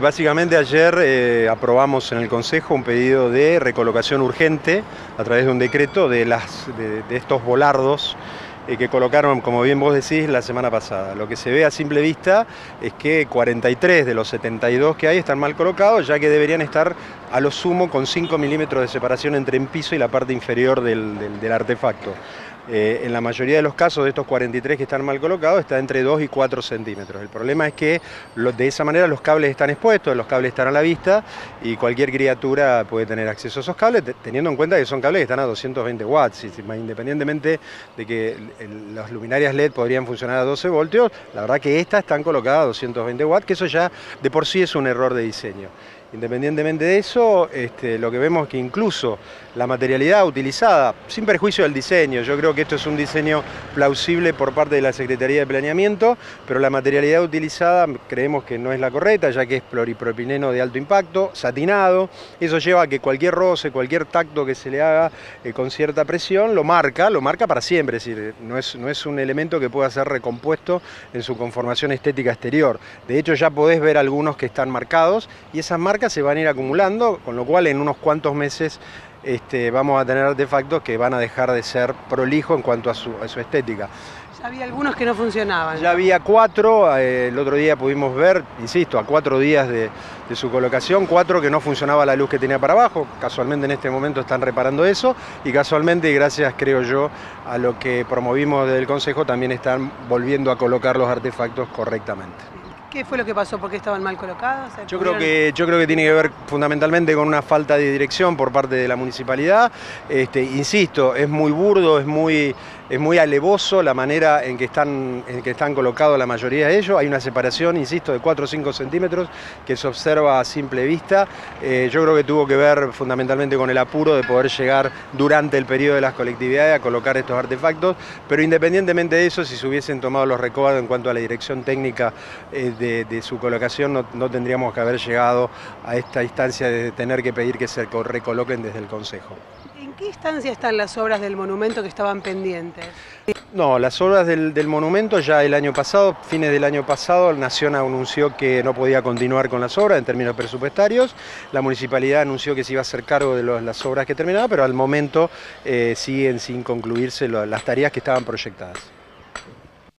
Básicamente ayer eh, aprobamos en el Consejo un pedido de recolocación urgente a través de un decreto de, estos volardos eh, que colocaron, como bien vos decís, la semana pasada. Lo que se ve a simple vista es que 43 de los 72 que hay están mal colocados, ya que deberían estar a lo sumo con 5 milímetros de separación entre el piso y la parte inferior del artefacto. Eh, en la mayoría de los casos de estos 43 que están mal colocados está entre 2 y 4 centímetros. El problema es que de esa manera los cables están expuestos, los cables están a la vista y cualquier criatura puede tener acceso a esos cables, teniendo en cuenta que son cables que están a 220 watts, independientemente de que las luminarias LED podrían funcionar a 12 voltios, la verdad que estas están colocadas a 220 watts, que eso ya de por sí es un error de diseño. Independientemente de eso, este, lo que vemos es que incluso la materialidad utilizada, sin perjuicio del diseño, yo creo que esto es un diseño plausible por parte de la Secretaría de Planeamiento, pero la materialidad utilizada creemos que no es la correcta, ya que es pluripropileno de alto impacto, satinado, eso lleva a que cualquier roce, cualquier tacto que se le haga eh, con cierta presión, lo marca, lo marca para siempre, es decir, no es, no es un elemento que pueda ser recompuesto en su conformación estética exterior. De hecho ya podés ver algunos que están marcados y esas marcas se van a ir acumulando, con lo cual en unos cuantos meses este, vamos a tener artefactos que van a dejar de ser prolijo en cuanto a su, estética. Ya había algunos que no funcionaban. Ya había cuatro, eh, el otro día pudimos ver, insisto, a cuatro días de, su colocación, cuatro que no funcionaba la luz que tenía para abajo, casualmente en este momento están reparando eso y casualmente, gracias creo yo a lo que promovimos del Consejo, también están volviendo a colocar los artefactos correctamente. ¿Qué fue lo que pasó? ¿Por qué estaban mal colocados? Yo creo, que, yo creo que tiene que ver fundamentalmente con una falta de dirección por parte de la municipalidad. Este, insisto, es muy burdo, es muy, es muy alevoso la manera en que, están, en que están colocados la mayoría de ellos. Hay una separación, insisto, de 4 o 5 centímetros que se observa a simple vista. Eh, yo creo que tuvo que ver fundamentalmente con el apuro de poder llegar durante el periodo de las colectividades a colocar estos artefactos, pero independientemente de eso, si se hubiesen tomado los recobados en cuanto a la dirección técnica eh, de, su colocación, no, no, tendríamos que haber llegado a esta instancia de tener que pedir que se recoloquen desde el Consejo. ¿En qué instancia están las obras del monumento que estaban pendientes? No, las obras del, monumento ya el año pasado, fines del año pasado, Nación anunció que no podía continuar con las obras en términos presupuestarios. La municipalidad anunció que se iba a hacer cargo de las obras que terminaban, pero al momento eh, siguen sin concluirse las tareas que estaban proyectadas.